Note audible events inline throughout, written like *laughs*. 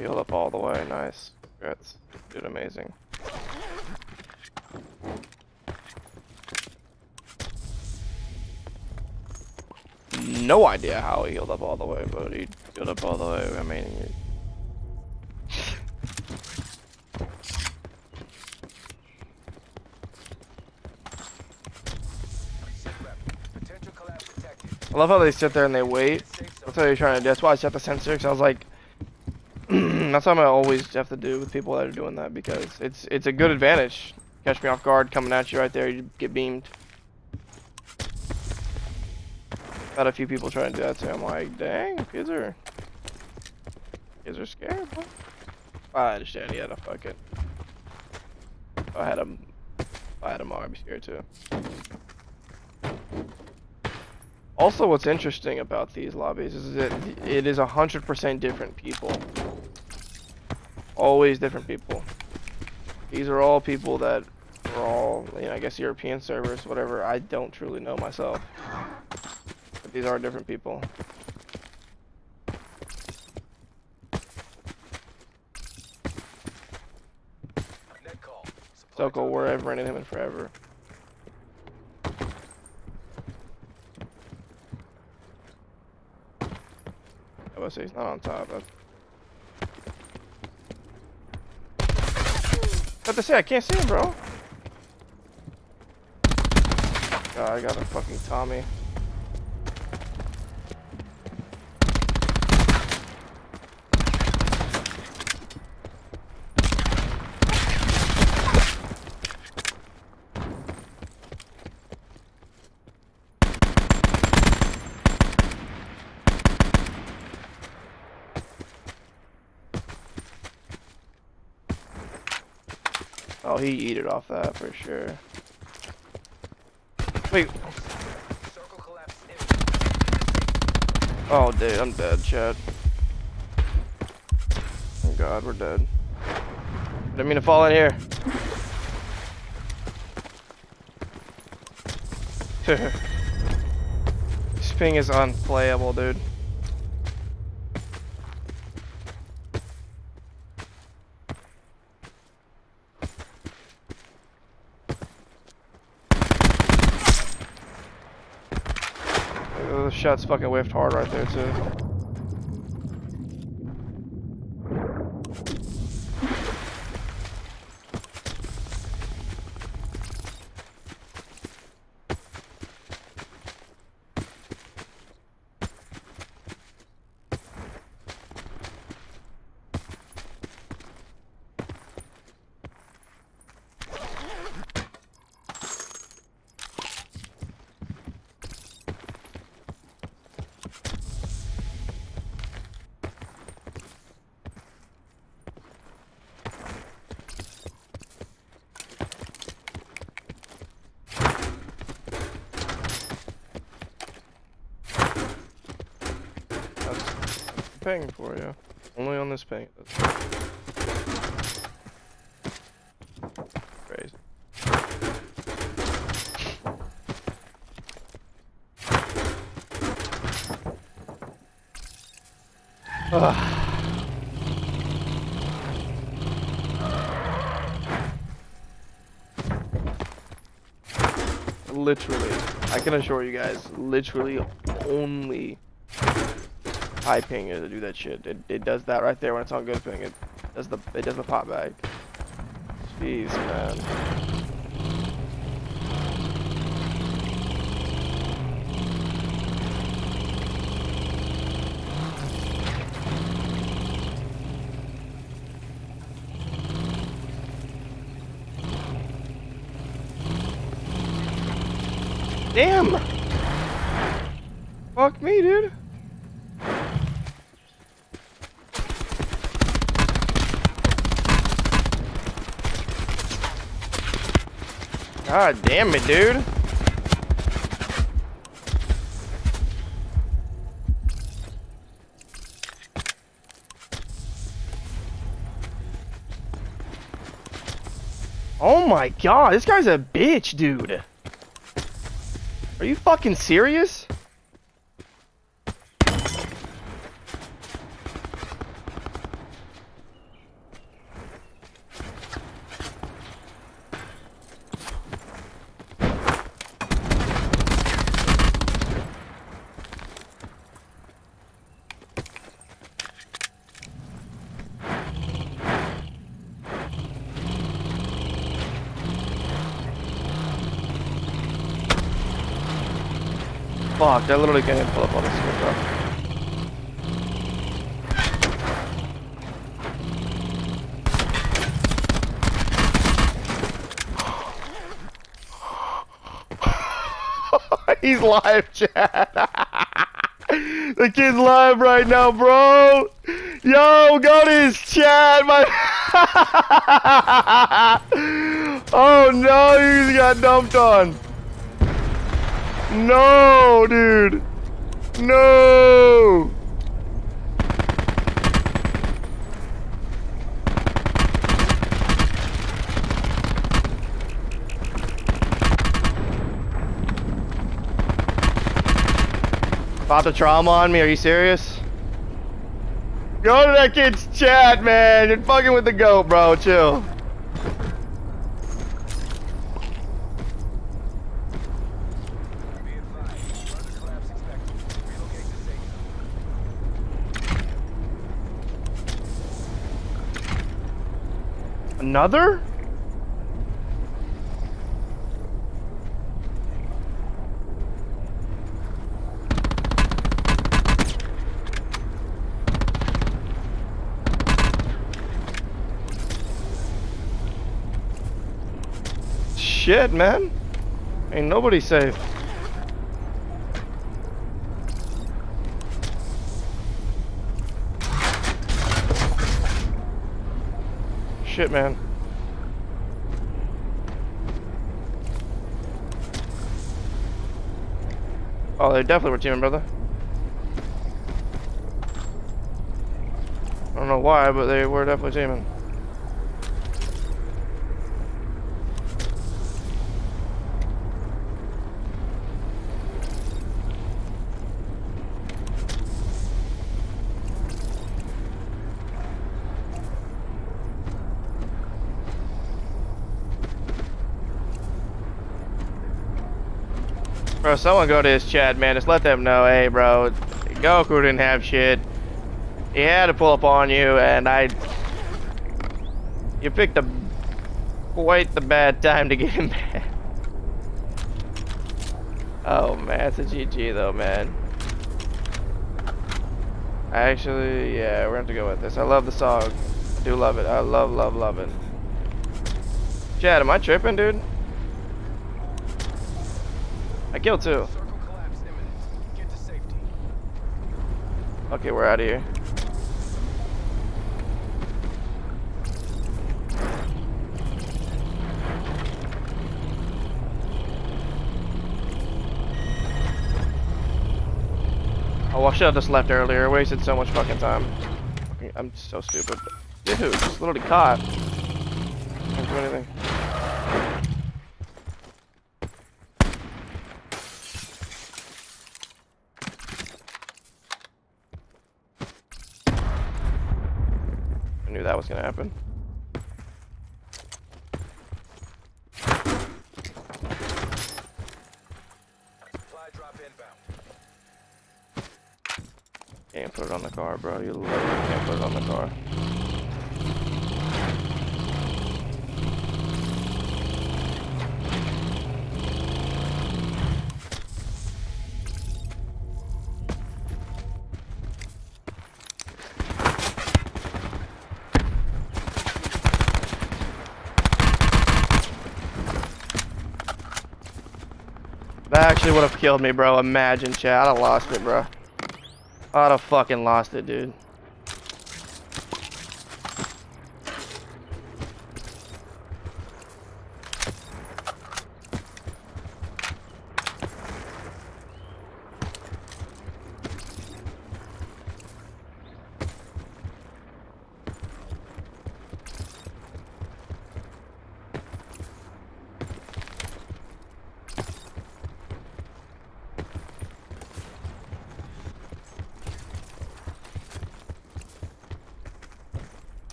Healed up all the way. Nice. Congrats. Did amazing. No idea how he healed up all the way, but he healed up all the way. I mean, he- Potential collapse detected. I love how they sit there and they wait. That's what you're trying to do. That's why I set the sensor, because I was like, that's something I always have to do with people that are doing that, because it's it's a good advantage. Catch me off guard, coming at you right there, you get beamed. Had a few people trying to do that too. I'm like, dang, kids are kids are scared. Bro. Ah, I understand. Yeah, no, fuck it. If I had him. I had him, be scared too. Also, what's interesting about these lobbies is that it is a hundred percent different people. Always different people. These are all people that are all, you know, I guess European servers, whatever. I don't truly know myself. But these are different people. Soko, wherever, rented him in forever. I was say he's not on top. That's... What to say? I can't see him, bro. I got a fucking Tommy. Oh, he eat it off that for sure. Wait. Oh, dude, I'm dead, Chad. Oh God, we're dead. Didn't mean to fall in here. *laughs* this ping is unplayable, dude. The shot's fucking whiffed hard right there, too. That's ping for you. Only on this ping. Crazy. Ugh. Literally, I can assure you guys, literally only high ping to do that shit. It, it does that right there when it's on good ping. It does the it does the pop bag. Jeez, man. Damn! Fuck me, dude. God damn it, dude. Oh my god, this guy's a bitch, dude. Are you fucking serious? Fuck, I literally can't even pull up on this shit. He's live, chat. *laughs* the kid's live right now, bro. Yo, go to his chat, my. *laughs* oh no, he got dumped on. No, dude. No. Pop the trauma on me, are you serious? Go to that kid's chat, man. You're fucking with the goat, bro. Chill. Another? Shit, man. Ain't nobody safe. Shit, man. Oh, they definitely were teaming, brother. I don't know why, but they were definitely teaming. Bro, someone go to his chat, man. Just let them know, hey, bro, Goku didn't have shit. He had to pull up on you, and I... You picked a... quite the bad time to get him *laughs* back. Oh, man, it's a GG, though, man. Actually, yeah, we're going to go with this. I love the song. I do love it. I love, love, love it. Chad, am I tripping, dude? Killed two. Okay, we're out of here. Oh, I should have just left earlier. I wasted so much fucking time. I'm so stupid. Dude, just literally caught. Can't do anything. Was gonna happen. Can't put it on the car, bro. You literally can't put it on the car. That actually would have killed me, bro. Imagine, chat. I'd have lost it, bro. I'd have fucking lost it, dude.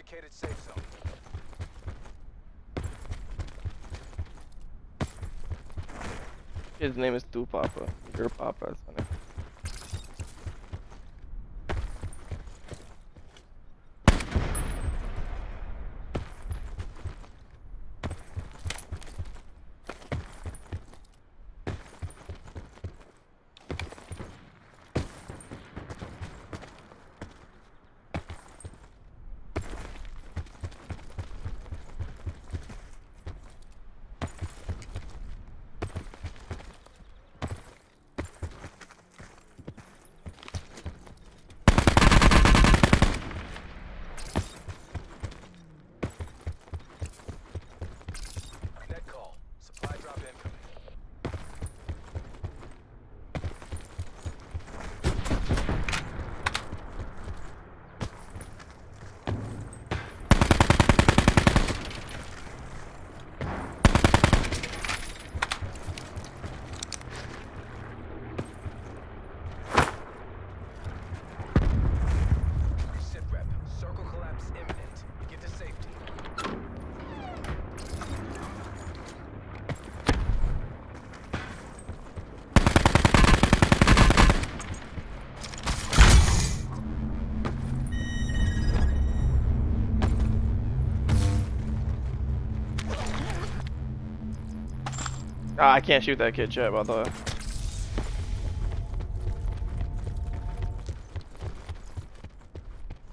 Located safe zone. His name is Tu Papa. Your Papa. Ah, I can't shoot that kid, chat, by the way.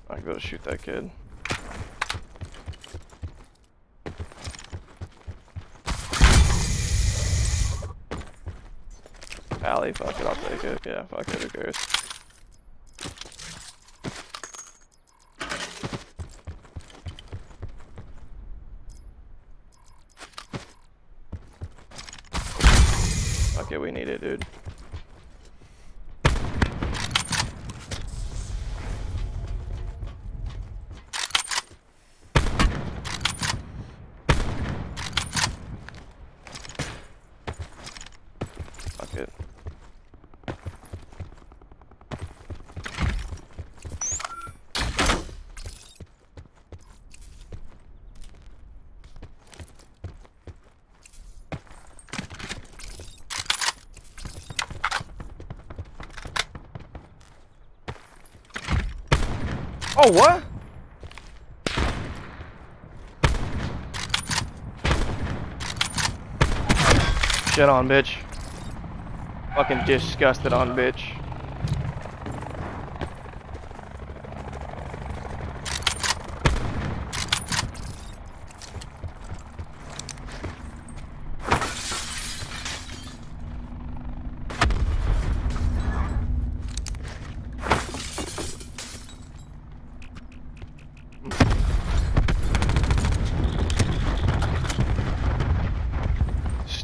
I go to shoot that kid. Alley, fuck it, I'll take it. Yeah, fuck it, who cares? Fuck it, we need it, dude. Fuck it. Oh, what? Shit on, bitch. Fucking disgusted on, bitch.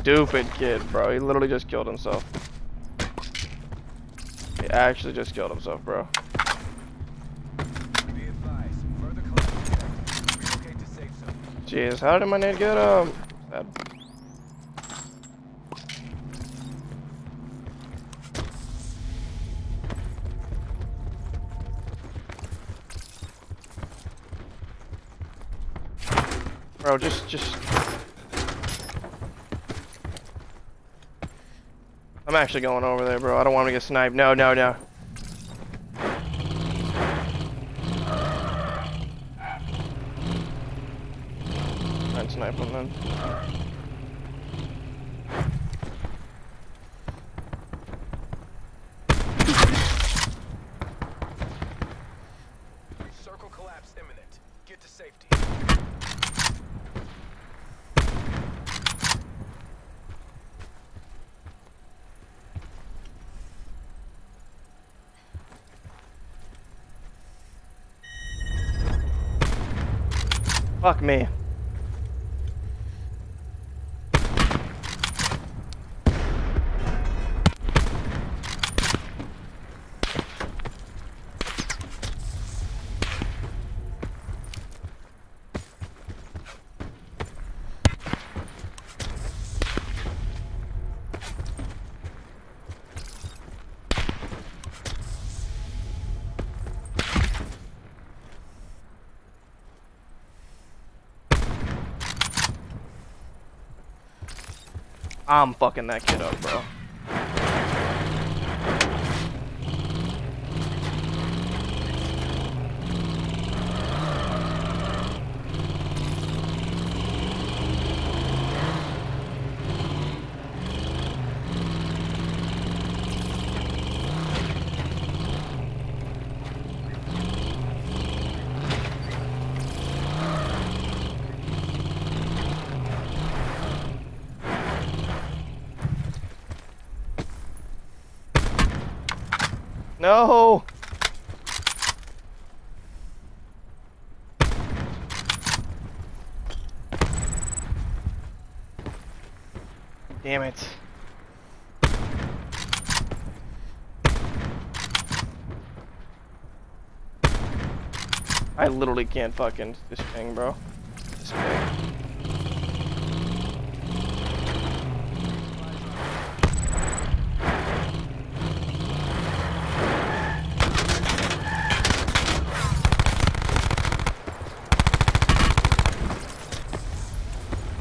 Stupid kid, bro. He literally just killed himself. He actually just killed himself, bro. Jeez, how did my nade get um? Sad. Bro, just, just. I'm actually going over there, bro. I don't want to get sniped. No, no, no. And snipe him then. Fuck me. I'm fucking that kid up, bro. No! Damn it. I literally can't fucking this thing, bro. This thing.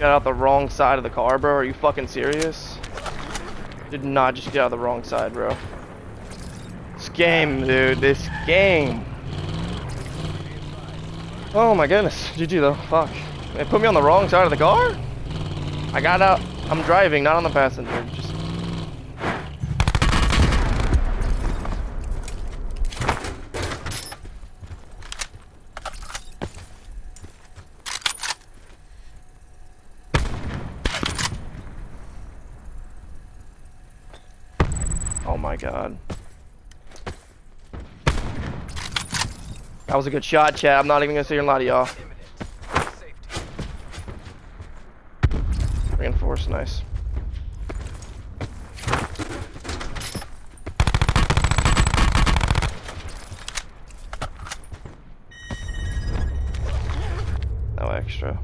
Got out the wrong side of the car, bro. Are you fucking serious? Did not just get out the wrong side, bro. This game, dude. This game. Oh my goodness. GG though. Fuck. They put me on the wrong side of the car? I got out. I'm driving, not on the passenger. Just. Oh my god. That was a good shot, chat. I'm not even gonna sit here and lie to y'all. Imminent. Safety. Reinforce, nice. No extra.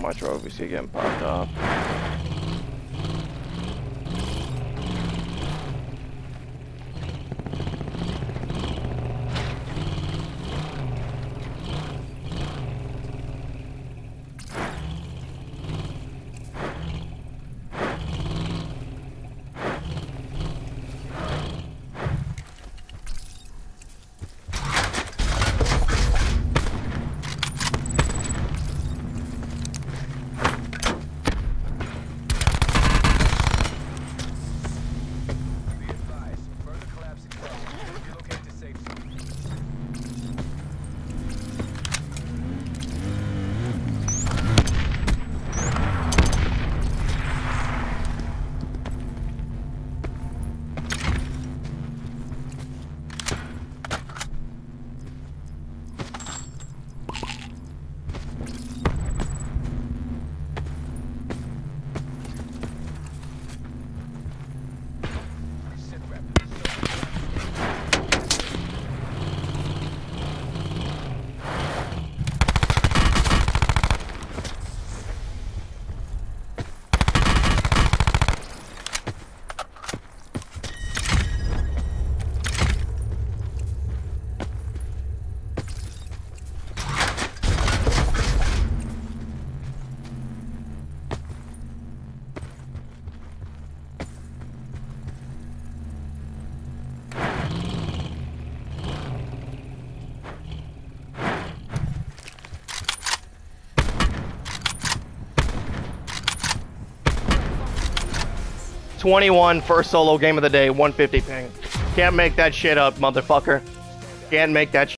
My trophies keep getting popped off. 21 first solo game of the day, 150 ping. Can't make that shit up, motherfucker. Can't make that